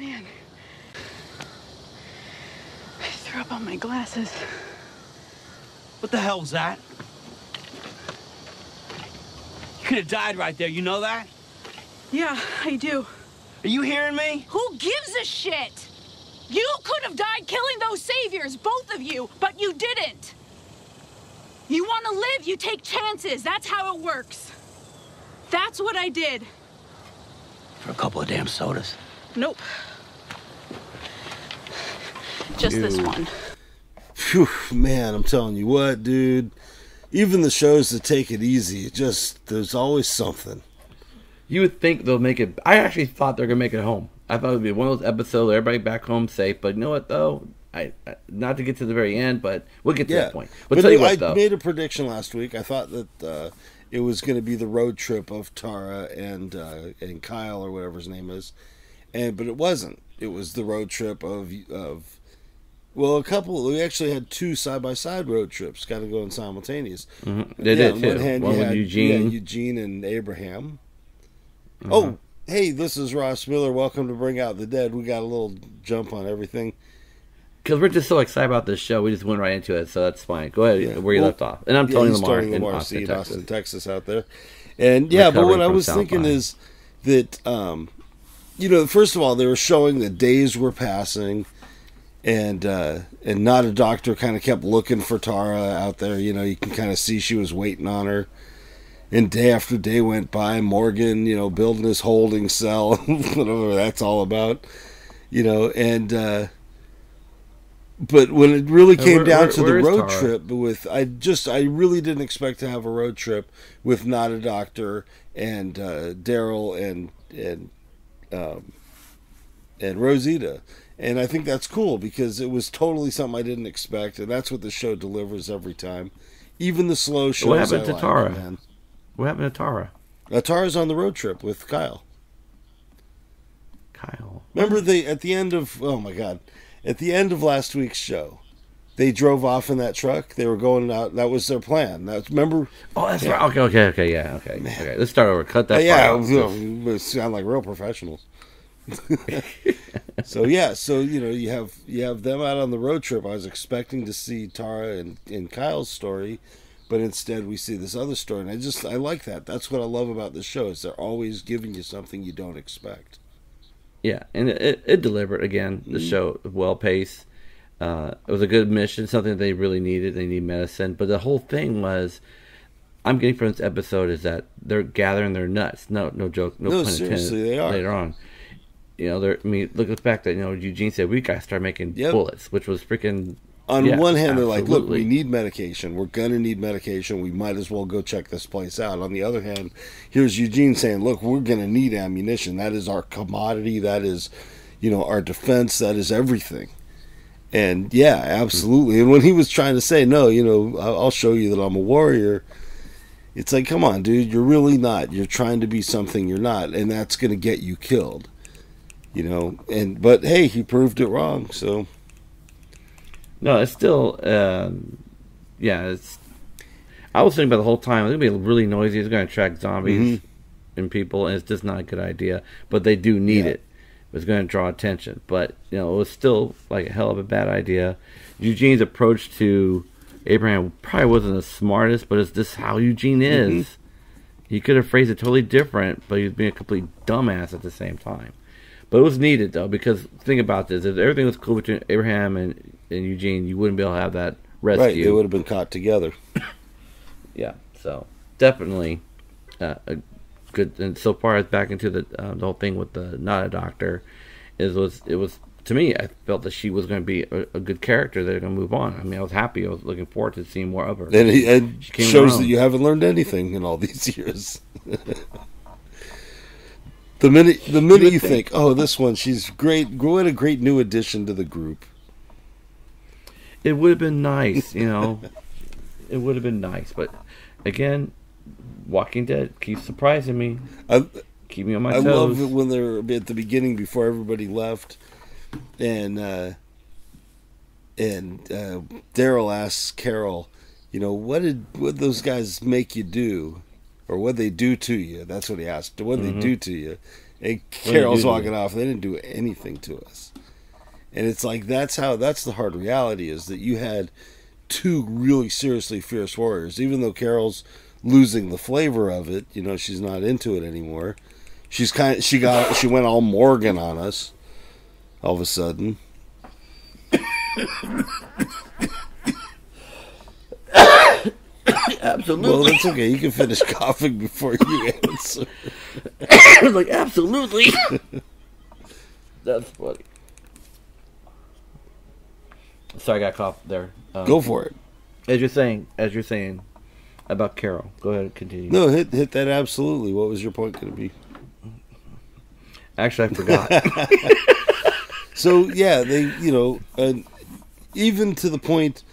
man. I threw up on my glasses. What the hell's that? You could have died right there, you know that? Yeah, I do. Are you hearing me? Who gives a shit? You could have died killing those saviors, both of you, but you didn't. You want to live, you take chances. That's how it works. That's what I did. For a couple of damn sodas. Nope. Just this one. Phew, man, I'm telling you what, dude. Even the shows that take it easy, it just there's always something. You would think they'll make it. I actually thought they're gonna make it home. I thought it would be one of those episodes, where everybody back home safe. But you know what though? I, I not to get to the very end, but we'll get to Yeah, that point. But, tell you I what though, made a prediction last week. I thought that uh, it was going to be the road trip of Tara and uh, and Kyle or whatever his name is, and but it wasn't. It was the road trip of of well, a couple. We actually had two side by side road trips, kind of going simultaneous. Mhm. They Yeah, did on too. one hand, One with had- Eugene. yeah, Eugene and Abraham. Uh-huh. Oh, hey, this is Ross Miller. Welcome to Bring Out the Dead. We got a little jump on everything. because we're just so excited about this show, we just went right into it. So that's fine. Go ahead, Yeah. where you Well, left off. And I'm yeah, Tony he's Lamar in Lamar, Austin, Texas. Austin, Texas, out there. And yeah, but what I was thinking by. is that, um, you know, first of all, they were showing that days were passing, and uh, and not a doctor kind of kept looking for Tara out there. You know, you can kind of see she was waiting on her. And day after day went by, Morgan, you know, building his holding cell, whatever that's all about, you know, and uh, but when it really came where- down where- to where the road Tara? trip with I just I really didn't expect to have a road trip with not a doctor and uh, Daryl and and um, and Rosita. And I think that's cool because it was totally something I didn't expect, and that's what the show delivers every time. Even the slow shows. What happened I to Tara? Man. What happened to Tara? Uh, Tara's on the road trip with Kyle. Kyle. Remember the at the end of oh my god, at the end of last week's show, they drove off in that truck. They were going out. That was their plan. That's remember. Oh, that's Yeah. right. Okay, okay, okay, yeah, okay, okay. Let's start over. Cut that. Uh, yeah, part out. you know, we sound like real professionals. so yeah, so you know you have you have them out on the road trip. I was expecting to see Tara and, and Kyle's story, but instead we see this other story, and I just I like that. That's what I love about the show is they're always giving you something you don't expect. Yeah, and it, it, it delivered again. The Mm-hmm. show well paced. Uh, it was a good mission, something they really needed. They need medicine, but the whole thing was, I'm getting from this episode is that they're gathering their nuts. No, no joke. No, No, pun seriously, intended. they are. later on. You know, they're. I mean, look at the fact that you know Eugene said we got to start making Yep. bullets, which was freaking. On yeah, one hand, they're like, "Look, we need medication. We're gonna need medication. We might as well go check this place out." On the other hand, here's Eugene saying, "Look, we're gonna need ammunition. That is our commodity. That is, you know, our defense. That is everything." And yeah, absolutely. And when he was trying to say, "No, you know, I'll show you that I'm a warrior," it's like, "Come on, dude. You're really not. You're trying to be something you're not, and that's gonna get you killed." You know. And but hey, he proved it wrong. So. No, it's still, um, yeah. It's. I was thinking about the whole time. It's gonna be really noisy. It's gonna attract zombies Mhm. and people, and it's just not a good idea. But they do need Yeah. it. It's gonna draw attention. But you know, it was still like a hell of a bad idea. Eugene's approach to Abraham probably wasn't the smartest, but it's just how Eugene is. Mm-hmm. He could have phrased it totally different, but he was being a complete dumbass at the same time. But it was needed though, because think about this: if everything was cool between Abraham and, and Eugene, you wouldn't be able to have that rescue. Right, they would have been caught together. Yeah, so definitely uh, a good. And so far as back into the uh, the whole thing with the not a doctor, is was it was to me. I felt that she was going to be a, a good character. They're going to move on. I mean, I was happy. I was looking forward to seeing more of her. And it, it She came shows that you haven't learned anything in all these years. The minute the minute would you think- think, "Oh, this one, she's great. What a great new addition to the group." It would have been nice, you know. it would have been nice, but again, Walking Dead keeps surprising me, I keep me on my I toes. love it when they're at the beginning before everybody left, and uh, and uh, Daryl asks Carol, "You know, what did what those guys make you do, or what they do to you?" That's what he asked. What Mm-hmm. they do to you? And Carol's walking off. They didn't do anything to us. And it's like that's how that's the hard reality is that you had two really seriously fierce warriors. Even though Carol's losing the flavor of it, you know, she's not into it anymore. She's kind of, she got she went all Morgan on us all of a sudden. Absolutely. Well, that's okay. You can finish coughing before you answer. like absolutely. That's funny. Sorry, I got cough there. Um, Go for it. As you're saying, as you're saying about Carol. Go ahead and continue. No, hit hit that absolutely. What was your point going to be? Actually, I forgot. So yeah, they you know, and even to the point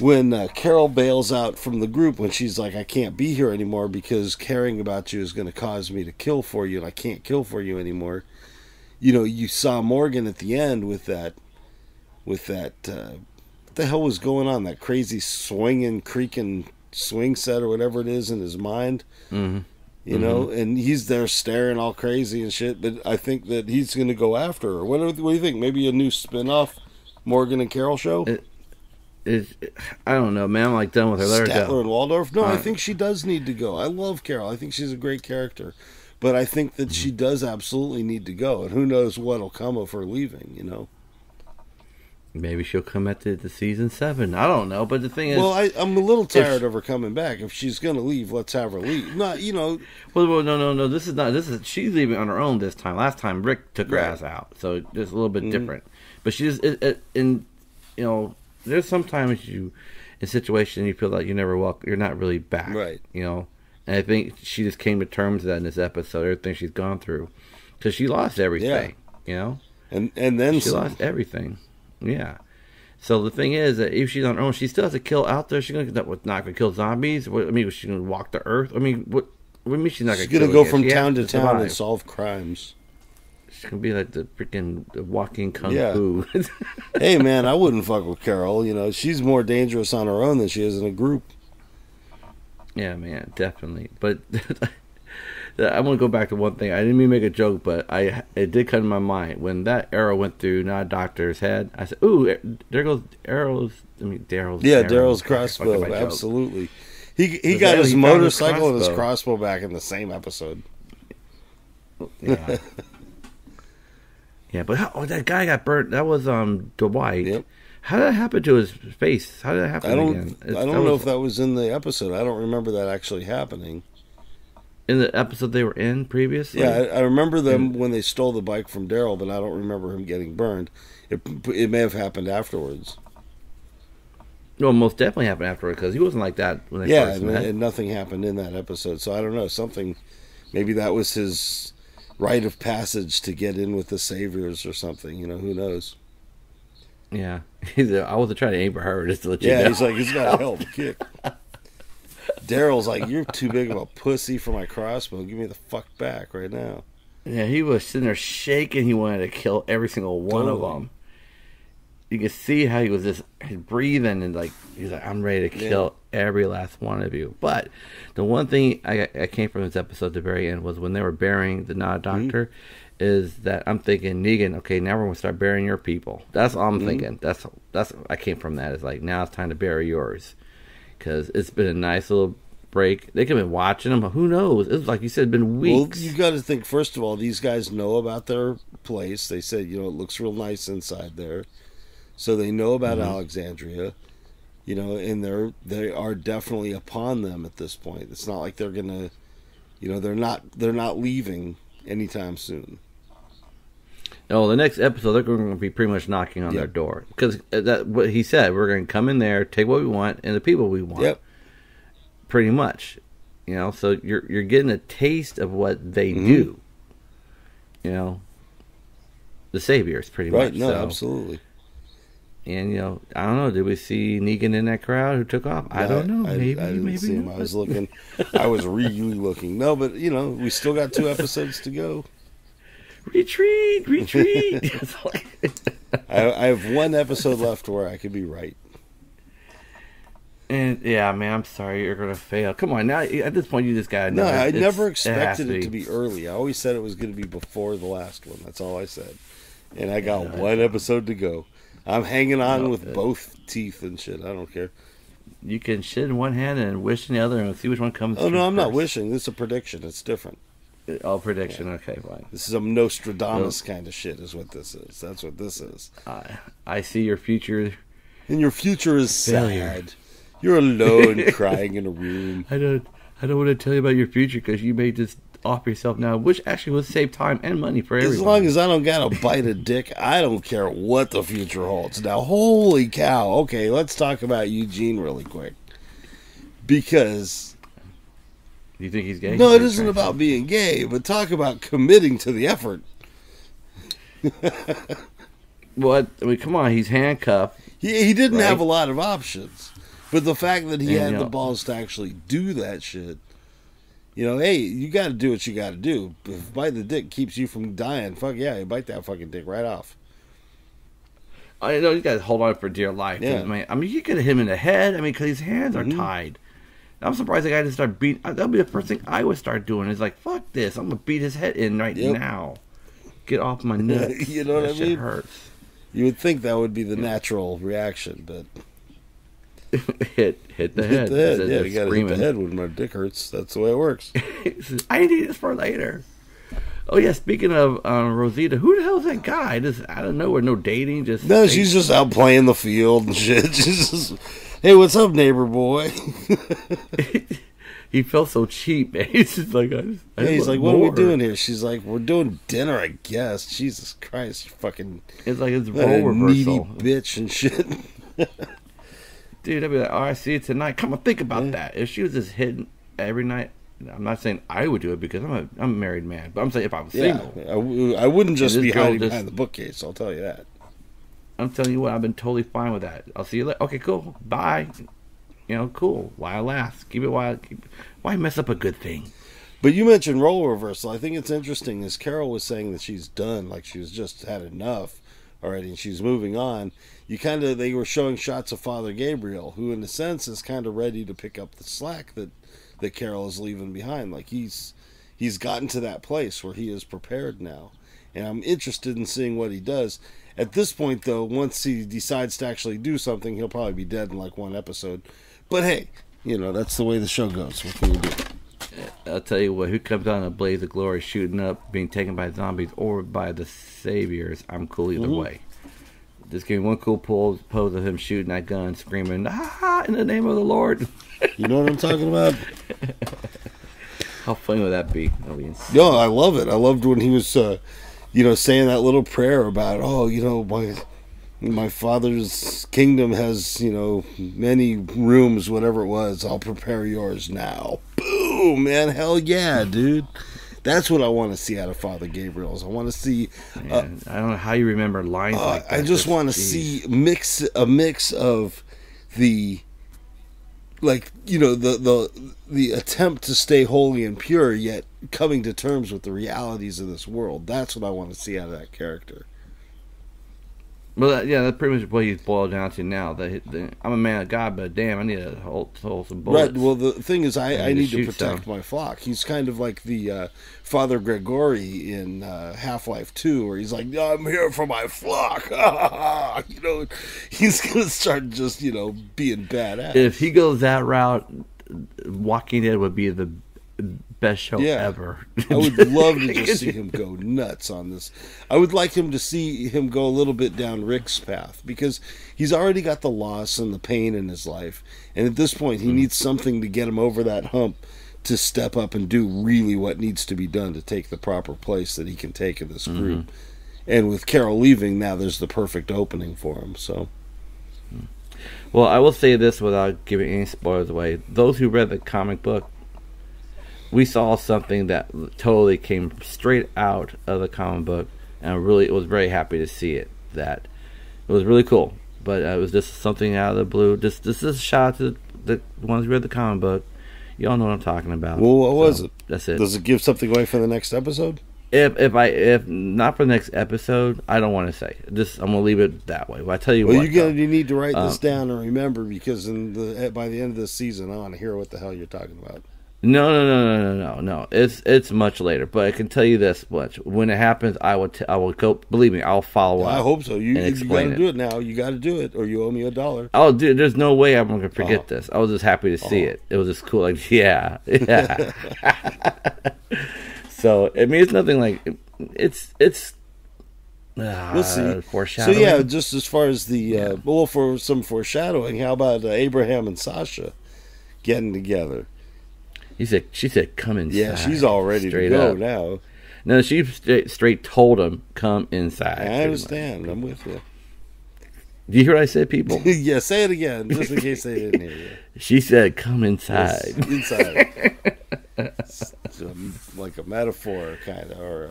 when uh, Carol bails out from the group when she's like, I can't be here anymore because caring about you is going to cause me to kill for you, and I can't kill for you anymore. You know, you saw Morgan at the end with that, with that. Uh, what the hell was going on? That crazy swinging, creaking swing set or whatever it is in his mind. hmm You know, and he's there staring all crazy and shit. But I think that he's going to go after her. What do, what do you think? Maybe a new spin off Morgan and Carol show? It- Is I don't know, man. I'm like done with her. Let her Statler go. and Waldorf? No, I think she does need to go. I love Carol. I think she's a great character. But I think that she does absolutely need to go. And who knows what'll come of her leaving, you know? Maybe she'll come at the, the season seven. I don't know, but the thing is, Well, I, I'm a little tired she- of her coming back. If she's going to leave, let's have her leave. Not, you know, Well, well, no, no, no. This is not. This is she's leaving on her own this time. Last time Rick took her Right. ass out, so it's a little bit Mhm. different. But she's it, it, in, you know, there's sometimes you in situation you feel like you never walk, you're not really back, Right. You know, and I think she just came to terms with that in this episode. Everything she's gone through, because she lost everything. You know, and, and then she some. lost everything. Yeah. So the thing is that if she's on her own, she still has to kill out there. She's gonna not not gonna kill zombies. What, I mean, she's gonna walk the earth. I mean, what? What do you mean she's not She's gonna? going to kill go again? from She town to town and solve crimes. She's gonna be like the freaking walking kung Yeah. fu. hey, man, I wouldn't fuck with Carol. You know, she's more dangerous on her own than she is in a group. yeah, man, definitely. But I'm gonna go back to one thing. I didn't mean to make a joke, but I it did come to my mind when that arrow went through not doctor's head. I said, "Ooh, there goes arrows." I mean, Daryl's. Yeah. Daryl's crossbow, fucked up my joke. absolutely. He he got his he found his motorcycle and his crossbow back in the same episode. Yeah. yeah, but how, oh, that guy got burnt. That was um Dwight. Yep. How did that happen to his face? How did that happen I don't again? I don't know was if that was in the episode. I don't remember that actually happening. in the episode they were in previously. Yeah, I, I remember them when they stole the bike from Daryl, but I don't remember him getting burned. It it may have happened afterwards. well, most definitely happened afterwards because he wasn't like that when they Yeah, first and, met. and nothing happened in that episode. So I don't know. Something maybe that was his rite of passage to get in with the saviors or something. You know, who knows? yeah, He's a- I wasn't trying to aim for her just to let you Yeah, know. he's like, he's got a hell of a kick. Daryl's like, you're too big of a pussy for my crossbow. Give me the fuck back right now. yeah, he was sitting there shaking. He wanted to kill every single one of them. You could see how he was just breathing and like he's like, I'm ready to kill every last one of you. But the one thing I, I came from this episode the very end was when they were burying the not Mm-hmm. doctor. Is that I'm thinking Negan? Okay, now we're gonna start burying your people. That's all I'm Mm-hmm. thinking. That's that's I came from that. Is like now it's time to bury yours because it's been a nice little break. They could have been watching them. But who knows? It's like you said, been weeks. Well, you got to think first of all, these guys know about their place. They said, you know, it looks real nice inside there, so they know about Mm-hmm. Alexandria. You know, and they're they are definitely upon them at this point. It's not like they're gonna, you know, they're not they're not leaving anytime soon. No, the next episode they're going to be pretty much knocking on Yep. their door because that what he said. We're going to come in there, take what we want, and the people we want. Yep. Pretty much, you know. So you're you're getting a taste of what they Mhm. do. You know, the saviors, pretty much. Right? much. No, so. absolutely. And you know, I don't know. Did we see Negan in that crowd who took off? I don't know. I, maybe, I didn't maybe. see him. I was looking. I was really looking. No, but you know, we still got two episodes to go. retreat, retreat. I, I have one episode left where I could be right. And yeah, man, I'm sorry you're gonna fail. Come on, now at this point you just gotta know. No, I it's- never it has expected it to be early. I always said it was going to be before the last one. That's all I said. And I got one episode to go. I'm hanging on No, with it- both teeth and shit. I don't care. You can shit in one hand and wish in the other, and see which one comes. Oh no, I'm not wishing. This is a prediction. It's different. Uh, all prediction. Okay, fine. This is a Nostradamus kind of shit. Is what this is. That's what this is. I I see your future. And your future is Failure. sad. You're alone, crying in a room. I don't. I don't want to tell you about your future because you may just off yourself now, which actually would save time and money for everyone. As long as I don't got to bite a dick, I don't care what the future holds. Now, holy cow. Okay, let's talk about Eugene really quick. Because, you think he's gay? no, it isn't about being gay, but talk about committing to the effort. What? I mean, come on. He's handcuffed. He, he didn't Right. have a lot of options. But the fact that he And, had you the balls to actually do that shit, you know, hey, you got to do what you got to do. If biting the dick keeps you from dying, fuck yeah, you bite that fucking dick right off. I know you got to hold on for dear life. Yeah. I mean, I mean, you get him in the head. I mean, because his hands are Mhm. tied. I'm surprised the guy didn't start beating. That'll be the first thing I would start doing. Is like, fuck this. I'm gonna beat his head in right Yep. now. Get off my neck. You know what I shit mean? Hurts. You would think that would be the natural reaction, but hit hit the hit head. the head. Yeah, of you got to hit the head when my dick hurts. That's the way it works. I need this for later. Oh yeah, speaking of um, Rosita, who the hell's that guy? Just out of nowhere, no dating, just No, she's just out playing the field and shit. She's just, hey, what's up, neighbor boy? he felt so cheap, man. He's just like, I just, I Yeah, just he's want like, what are we doing here? She's like, we're doing dinner, I guess. Jesus Christ, fucking It's like it's what role a needy reversal, bitch and shit. Dude. I'd be like, oh, I see it tonight. Come on, think about Yeah. that. If she was just hitting every night, I'm not saying I would do it because I'm a I'm a married man, but I'm saying if I was Yeah, single, I, w- I wouldn't just be hiding just- behind the bookcase. I'll tell you that. I'm telling you what, I've been totally fine with that. I'll see you later. Okay, cool. Bye. You know, cool. Why last? Keep it wild. Keep, why mess up a good thing? But you mentioned role reversal. I think it's interesting. As Carol was saying that she's done, like she's just had enough already, and she's moving on. You kind of they were showing shots of Father Gabriel, who in a sense is kind of ready to pick up the slack that that Carol is leaving behind. Like he's he's gotten to that place where he is prepared now, and I'm interested in seeing what he does. At this point, though, once he decides to actually do something, he'll probably be dead in like one episode. But hey, you know that's the way the show goes. What can you do? I'll tell you what, who comes out in a blaze of glory shooting up, being taken by zombies or by the saviors, I'm cool either Mhm. way. Just give me one cool pose, pose of him shooting that gun, screaming, ah, in the name of the Lord. You know what I'm talking about? How funny would that be? Be. No, I love it. I loved when he was, uh, you know, saying that little prayer about, oh, you know, my my father's kingdom has, you know, many rooms, whatever it was. I'll prepare yours now. Boom, man, hell yeah, dude. That's what I want to see out of Father Gabriel's. I want to see. Uh, Man, I don't know how you remember lines uh, like that. I just want to see mix a mix of the like you know the the the attempt to stay holy and pure yet coming to terms with the realities of this world that's what i want to see out of that character Well, that, yeah, that's pretty much what he's boiled down to now. That that I'm a man of God, but damn, I need to hold, hold some bullets. right well the thing is i, I I need to to protect some. my flock he's kind of like the uh, father Grigori in uh, half-life 2 where he's like i'm here for my flock you know he's gonna start just you know being badass if he goes that route, Walking Dead would be the best show Yeah. ever. I would love to just see him go nuts on this. I would like him to see him go a little bit down Rick's path because he's already got the loss and the pain in his life. And at this point, he hmm. needs something to get him over that hump to step up and do really what needs to be done to take the proper place that he can take in this mm-hmm. group. And with Carol leaving, now there's the perfect opening for him. So, hmm. Well, I will say this without giving any spoilers away. Those who read the comic book, we saw something that totally came straight out of the comic book, and I really was very happy to see it. That it was really cool, but uh, it was just something out of the blue. Just this is a shot to the ones who read the comic book. Y'all know what I'm talking about. well, what was it? That's it. Does it give something away for the next episode? if if I if not for the next episode, I don't want to say. Just I'm gonna leave it that way. But I tell you Well, what, you you need to write this Um, down and remember because in the by the end of this season, I want to hear what the hell you're talking about. No, no, no, no, no, no, no. It's it's much later. But I can tell you this much: when it happens, I will t- I will go. Believe me, I'll follow up. I hope so. You, you got explain to it. do it now. You got to do it, or you owe me a dollar. Oh, dude, there's no way I'm gonna forget Oh. this. I was just happy to see it. It was just cool. Like, yeah, yeah. so I mean, it's nothing like it's it's. Uh, We'll see. So yeah, just as far as the uh, well, for some foreshadowing, how about uh, Abraham and Sasha getting together? He said. She said, "Come inside." Yeah, she's all ready to Straight go up. now. No, she straight, straight told him, "Come inside." I understand. I'm with you. Do you hear what I said, people? yeah, say it again, just in case they didn't hear you. she said, "Come inside." Inside. A- um, like a metaphor, kind of, or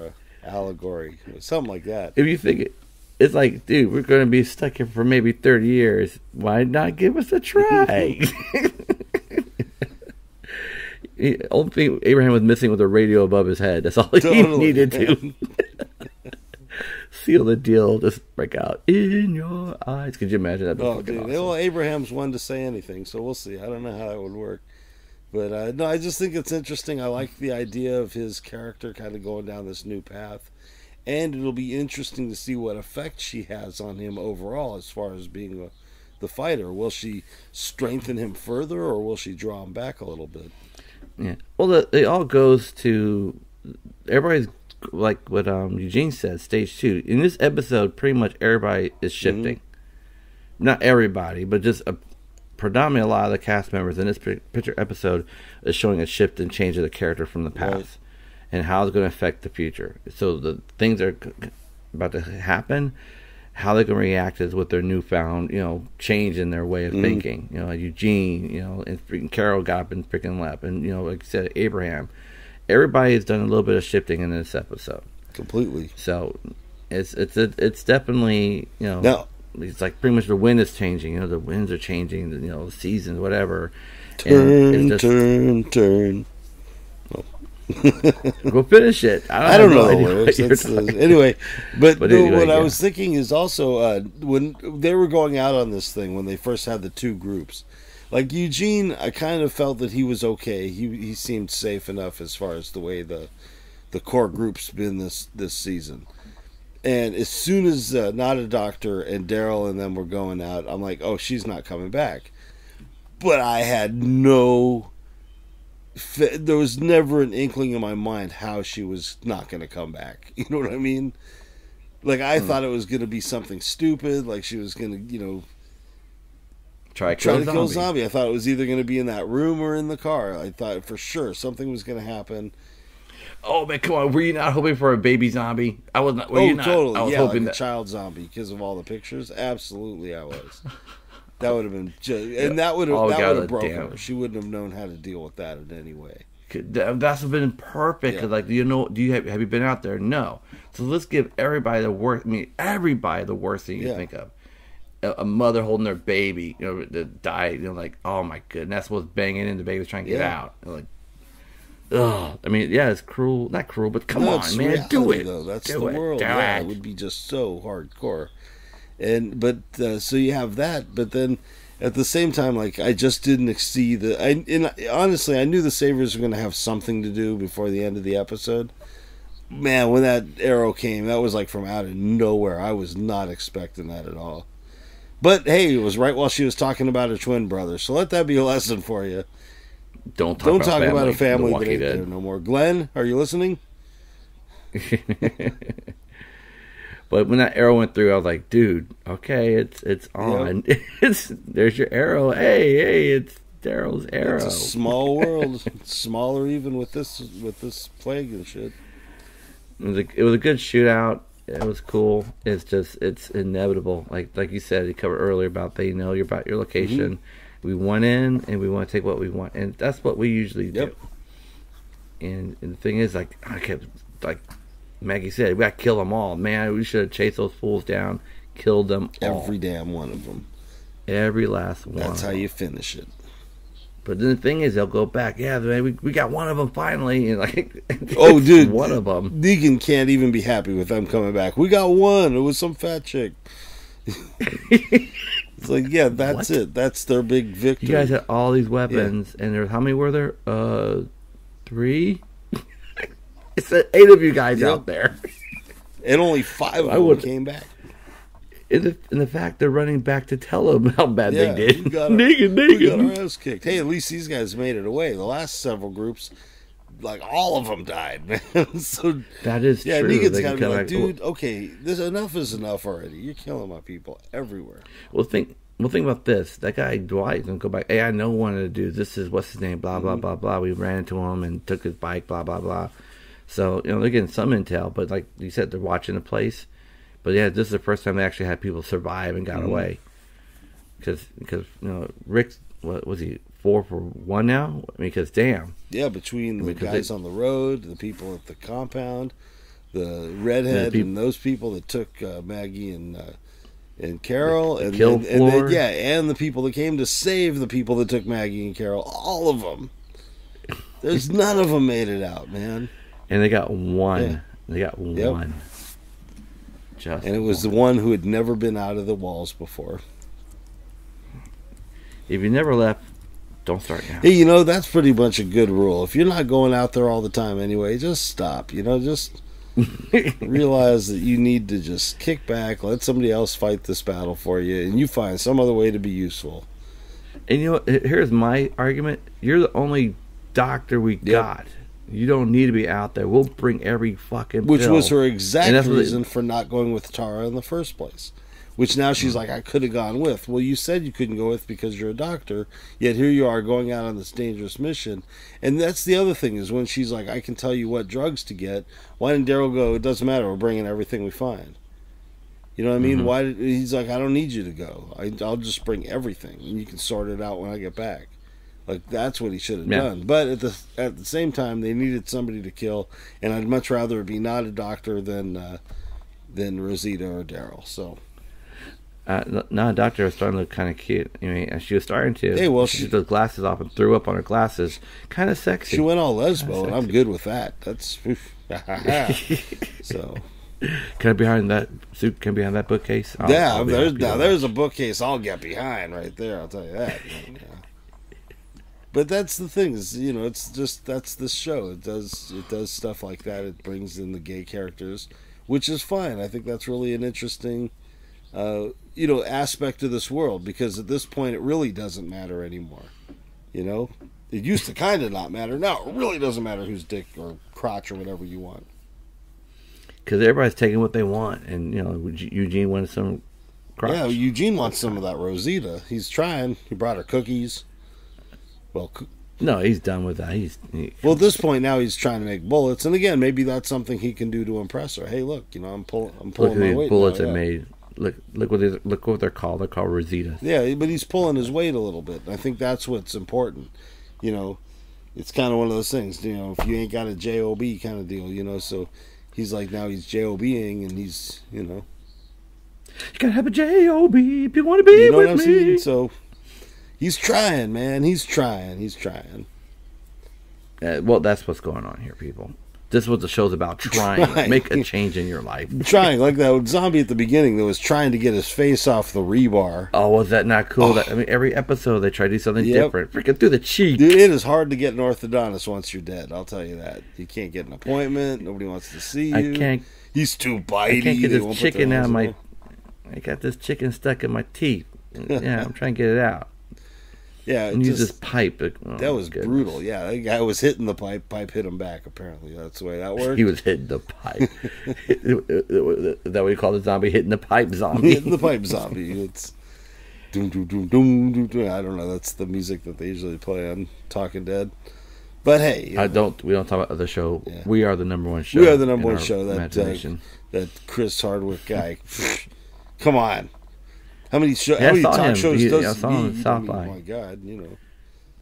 a allegory, something like that. If you think it, it's like, dude, we're going to be stuck here for maybe thirty years. Why not give us a try? The only thing Abraham was missing was a radio above his head. That's all he Totally. needed to seal the deal. Just break out in your eyes. Could you imagine that? Oh, dude. Well, Abraham's one to say anything, so we'll see. I don't know how that would work. But uh, no, I just think it's interesting. I like the idea of his character kind of going down this new path. And it'll be interesting to see what effect she has on him overall as far as being a, the fighter. Will she strengthen him further or will she draw him back a little bit? Yeah. Well, the, it all goes to everybody's like what um, Eugene said. Stage two in this episode, pretty much everybody is shifting. Not everybody, but just a predominantly a lot of the cast members in this picture episode is showing a shift and change of the character from the past Right. and how it's going to affect the future. So the things that are about to happen, how they're going to react is with their newfound, you know, change in their way of mm. thinking. You know, Eugene, you know, and freaking Carol got up and freaking left, and you know, like I said, Abraham. Everybody has done a little bit of shifting in this episode. Completely. So it's it's it's definitely you know Now- it's like pretty much the wind is changing. You know, the winds are changing. You know, the seasons, whatever. Turn, just- turn, turn. Go finish it. I don't have know no the idea lyrics. what you're uh, talking- anyway, but, But anyway, what I was thinking is also uh, when they were going out on this thing when they first had the two groups. Like Eugene, I kind of felt that he was okay. He he seemed safe enough as far as the way the the core group's been this this season. And as soon as uh, not a doctor and Daryl and them were going out, I'm like, oh, she's not coming back. But I had no there was never an inkling in my mind how she was not going to come back. You know what I mean? Like I hmm. thought it was going to be something stupid, like she was going to, you know, Try, try to kill zombie. zombie. I thought it was either going to be in that room or in the car. I thought for sure something was going to happen. Oh man, come on! Were you not hoping for a baby zombie? I was not. Were oh, you not? totally. I was yeah, hoping like that. a child zombie because of all the pictures. Absolutely, I was. That would have been, just, and that would have Oh, that would have uh, broke damn. her. She wouldn't have known how to deal with that in any way. That- um, That's been perfect. Yeah. Like, do you know? Do you have, have you been out there? No. So let's give everybody the worst. I mean, everybody the worst thing you Yeah. think of. A, a mother holding their baby, you know, that died. You know, like, oh my goodness, that's what's banging in. The baby's trying to get Yeah. out. Like, ugh. I mean, yeah, it's cruel. Not cruel, but come No, on, man, do reality, it. Though that's Do the it. world. Do yeah, it. it would be just so hardcore. And but uh, so you have that, but then at the same time, like I just didn't see the. I and honestly, I knew the Saviors were going to have something to do before the end of the episode. Man, when that arrow came, that was like from out of nowhere. I was not expecting that at all. But hey, it was right while she was talking about her twin brother. So let that be a lesson for you. Don't talk Don't about talk family, about a family that ain't there no more. Glenn, are you listening? But when that arrow went through, I was like, dude, okay, it's it's on. It's there's your arrow. Hey, hey, it's Daryl's arrow. It's a small world. Smaller even with this with this plague and shit. It was a, it was a good shootout. It was cool. It's just it's inevitable. Like like you said, you covered earlier about they know you're about your location. Mm-hmm. We went in and we want to take what we want, and that's what we usually do. Yep. And, and the thing is, like I kept like Maggie said, we got to kill them all. Man, we should have chased those fools down, killed them all, Every damn one of them. every last one. That's how you finish it. But then the thing is, they'll go back. Yeah, man, we, we got one of them finally. And like, Oh, dude, one of them. Negan can't even be happy with them coming back. We got one. It was some fat chick. it's like, yeah, that's What? it. That's their big victory. You guys had all these weapons, and there's how many were there? Uh, three. It's uh, eight of you guys Yep. out there. and only five of I them would- came back. And the, the fact they're running back to tell them how bad Yeah, they did. we got, our, Negan, we got our ass kicked. Hey, at least these guys made it away. The last several groups, like all of them died, man. so That is yeah, true. Negan's got to be like, dude, okay, this enough is enough already. You're killing my people everywhere. Well, think. Well, think about this. That guy Dwight gonna go back. Hey, I know one of the dudes. This is what's his name. Blah Mm-hmm. blah blah blah. We ran into him and took his bike. Blah blah blah. So you know they're getting some intel, but like you said, they're watching the place. But yeah, this is the first time they actually had people survive and got Mm-hmm. away. Because because you know Rick, what was he four for one now? I mean, because damn, Yeah, between the Because guys they- on the road, the people at the compound, the redhead, peop- and those people that took uh, Maggie and uh, and Carol, and, and, and then- yeah, and the people that came to save the people that took Maggie and Carol, all of them. There's none of them made it out, man. And they got one. Yeah. They got Yep. one. Just And it was the one who had never been out of the walls before. if you never left, don't start now. Hey, you know that's pretty much a good rule. If you're not going out there all the time anyway, just stop. You know, just realize that you need to just kick back, let somebody else fight this battle for you, and you find some other way to be useful. And you know, here's my argument: you're the only doctor we got. You don't need to be out there. We'll bring every fucking. Which pill. was her exact reason for not going with Tara in the first place. Which now she's like, I could have gone with. Well, you said you couldn't go with because you're a doctor, yet here you are going out on this dangerous mission. And that's the other thing is when she's like, I can tell you what drugs to get. Why didn't Daryl go? It doesn't matter. We're bringing everything we find. You know what I mean? Mm-hmm. Why did, he's like, I don't need you to go. I, I'll just bring everything, and you can sort it out when I get back. Like that's what he should have Yeah. done. But at the at the same time, they needed somebody to kill, and I'd much rather be not a doctor than uh, than Rosita or Daryl. So Uh, now, doctor was starting to look kind of cute. I mean, and she was starting to. Hey, well, she she- took those glasses off and threw up on her glasses. Kind of sexy. she went all lesbo, and I'm good with that. That's so Can I behind that suit? Can I behind that bookcase? I'll- yeah. I'll there's now there's a bookcase I'll get behind right there. I'll tell you that. But that's the thing is, you know, it's just that's the show. It does it does stuff like that. It brings in the gay characters, which is fine. I think that's really an interesting, uh, you know, aspect of this world because at this point it really doesn't matter anymore. You know, it used to kind of not matter. Now it really doesn't matter whose dick or crotch or whatever you want. because everybody's taking what they want, and you know Eugene wanted some. Crotch. Yeah, Eugene wants some of that Rosita. He's trying. He brought her cookies. Well, no, he's done with that. He's he, well, at this point now he's trying to make bullets, and again, maybe that's something he can do to impress her. Hey, look, you know, I'm pulling, I'm look pulling at my bullets now, yeah. made. Look, look what they, look what they're called. They're called Rosita. Yeah, but he's pulling his weight a little bit. I think that's what's important. You know, it's kind of one of those things. You know, if you ain't got a job kind of deal, you know, so he's like now he's jobbing, and he's you know, You gotta have a job if you want to be you know with me. So he's trying, man. He's trying. He's trying. Uh, well, that's what's going on here, people. This is what the show's about. Trying, Trying. make a change in your life. trying like that zombie at the beginning that was trying to get his face off the rebar. Oh, was that not cool? That I mean, every episode they try to do something Yep. different. Freaking through the cheek. Dude, it is hard to get an orthodontist once you're dead. I'll tell you that. You can't get an appointment. Nobody wants to see you. I can't. He's too bitey. I can't get this won't put their chicken out of my. I got this chicken stuck in my teeth. Yeah, I'm trying to get it out. Yeah, it And just, this pipe. Oh, that was goodness. brutal. Yeah, that guy was hitting the pipe. Pipe hit him back. Apparently, that's the way that worked. He was hitting the pipe. That what you call the zombie? Hitting the pipe zombie. hitting the pipe zombie. It's doom doom doom doom doom. I don't know. That's the music that they usually play on Talking Dead. But hey, I don't. We don't talk about the show. Yeah. We are the number one show. We are the number one show. That uh, that Chris Hardwick guy. Come on, how many, show, Yeah, how many talk him. shows He- does I saw him You South by. Oh my god, you know.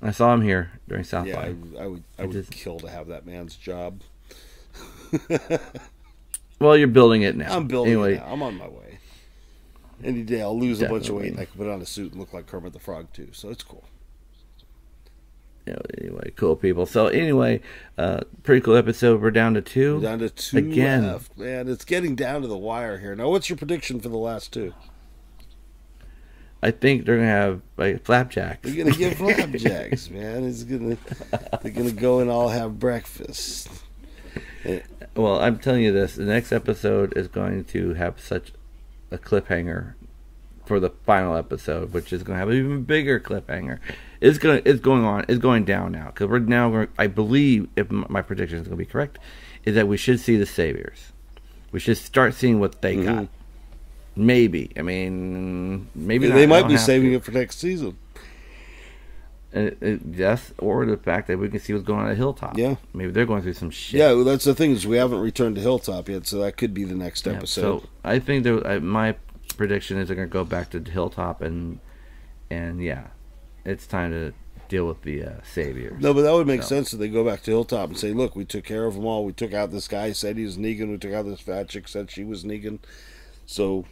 I saw him here during South Yeah, by. I, I would. I I would just- kill to have that man's job. Well, you're building it now. I'm building Anyway, it now. I'm on my way. Any day I'll lose a bunch of weight and I can put on a suit and look like Kermit the Frog too. So it's cool. know, anyway, cool people. So anyway, uh, pretty cool episode. We're down to two. Down to two Again. left. Man, it's getting down to the wire here. Now, what's your prediction for the last two? I think they're gonna have like flapjacks. They're gonna get flapjacks, man. It's gonna they're gonna go and all have breakfast. Well, I'm telling you this: the next episode is going to have such a cliffhanger for the final episode, which is going to have an even bigger cliffhanger. It's going, it's going on, it's going down now because we're now. Going, I believe, if my prediction is going to be correct, is that we should see the saviors. We should start seeing what they mm-hmm. got. Maybe, I mean, maybe not. they might be saving to. it for next season. Uh, uh, yes, or the fact that we can see what's going on at Hilltop. Yeah. maybe they're going through some shit. Yeah, well, that's the thing is we haven't returned to Hilltop yet, so that could be the next Yeah, episode. So I think there, I, my prediction is they're going to go back to Hilltop and and yeah, it's time to deal with the uh, saviors. No, but that would make So- sense if they go back to Hilltop and say, "Look, we took care of them all. We took out this guy said he was Negan. We took out this fat chick said she was Negan." So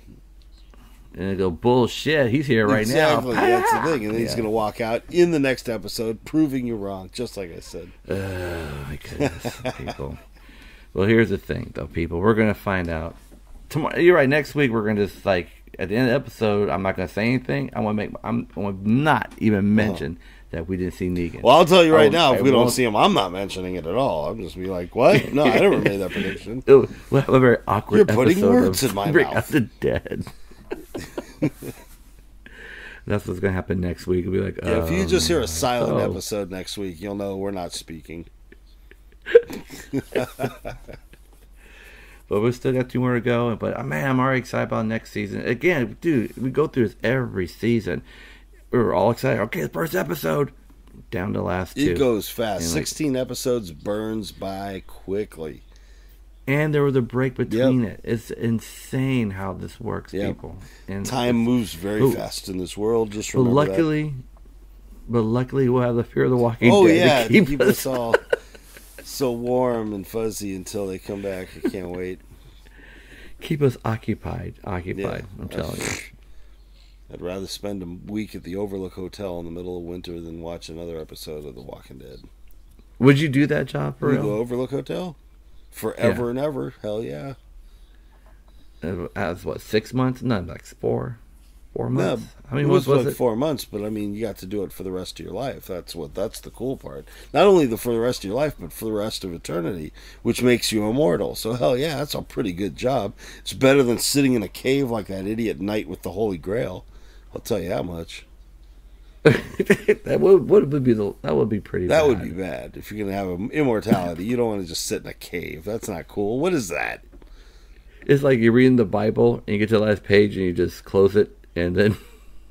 And they go bullshit. He's here right exactly, now. that's the thing, and then he's going to walk out in the next episode, proving you wrong, just like I said. Oh my goodness, people. Well, here's the thing, though, people. We're gonna find out tomorrow. You're right. Next week, we're gonna just like at the end of the episode. I'm not gonna say anything. I want to make. I'm going to not even uh-huh. mention that we didn't see Negan. Well, I'll tell you right Oh, now, if I we don't see him, I'm not mentioning it at all. I'm just be like, "What? No, I never made that prediction." We'll a very awkward You're putting words in my mouth. Out the Dead. That's what's gonna happen next week. It'll be like, Yeah, if you just hear um, a silent oh. episode next week, you'll know we're not speaking. But we still got two more to go. But uh, man, I'm already excited about next season. Again, dude, we go through this every season. We're all excited. Okay, the first episode down to last two. It goes fast. And, like- 16 episodes burns by quickly. and there was a break between it. It's insane how this works, Yep. people. And Time moves very fast in this world. Just But remember that. luckily, but luckily, we'll have the fear of the walking Oh dead yeah, to to keep, keep us us all so warm and fuzzy until they come back. I can't wait. keep us occupied. Occupied. Yeah. I'm telling you. I'd rather spend a week at the Overlook Hotel in the middle of winter than watch another episode of The Walking Dead. Would you do that job for real? The? Overlook Hotel, forever and ever. Hell yeah. As what six months? Not like four, four No, months. How many it was was like it? four months, but I mean, you got to do it for the rest of your life. That's what. That's the cool part. Not only the for the rest of your life, but for the rest of eternity, which makes you immortal. So hell yeah, that's a pretty good job. It's better than sitting in a cave like that idiot knight with the Holy Grail. I'll tell you that much. that would, would be the that would be pretty. That bad. would be bad if you're gonna have immortality. You don't want to just sit in a cave. That's not cool. What is that? It's like you're reading the Bible and you get to the last page and you just close it and then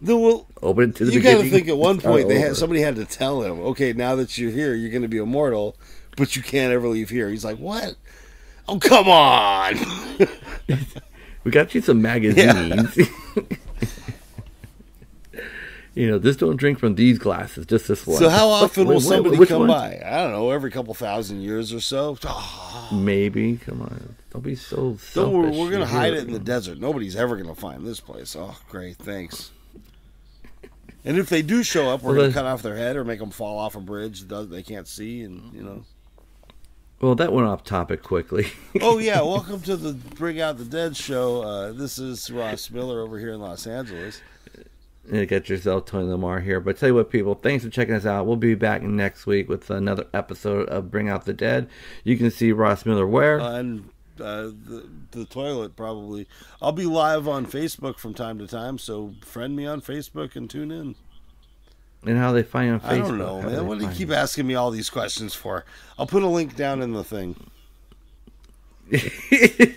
The well, open it to the you got to think at one point they over. had somebody had to tell him, okay, now that you're here, you're going to be immortal, but you can't ever leave here. He's like, what? Oh, come on! We got you some magazines. You know, just don't drink from these glasses, just this one. so how often will somebody which come one? by? I don't know, every couple thousand years or so. Oh, Maybe. Come on, don't be so selfish. don't worry, we're going to hide it in the desert. Nobody's ever going to find this place. Oh, great, thanks. And if they do show up, we're Well, gonna cut off their head or make them fall off a bridge that they can't see, and you know. Well, that went off topic quickly. oh yeah, welcome to the Bring Out the Dead show. Uh, this is Ross Miller over here in Los Angeles. And get yourself Tony Lamar here. But tell you what, people, thanks for checking us out. We'll be back next week with another episode of Bring Out the Dead. You can see Ross Miller where. and uh, the the toilet probably. I'll be live on Facebook from time to time, so friend me on Facebook and tune in. and how they find you on Facebook. I don't know, man. What do you keep asking me all these questions for? I'll put a link down in the thing.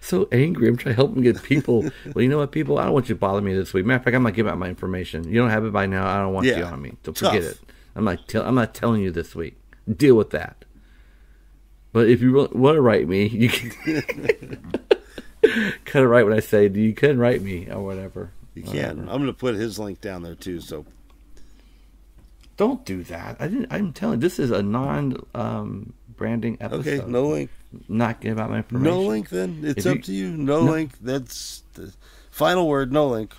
so angry. I'm trying to help him get people. well, you know what, people? I don't want you to bother me this week. Matter of fact, I'm not giving out my information. You don't have it by now. I don't want Yeah. you on me. So forget it. I'm not. Tell, I'm not telling you this week. Deal with that. But if you want to write me, you can cut it right when I say you can write me or whatever. You can. I'm going to put his link down there too. So Don't do that. I didn't. I'm telling. This is a non um, branding episode. Okay, no link. Not give out my information. No link then. It's if up you, to you. No, no, link. That's the final word. No link.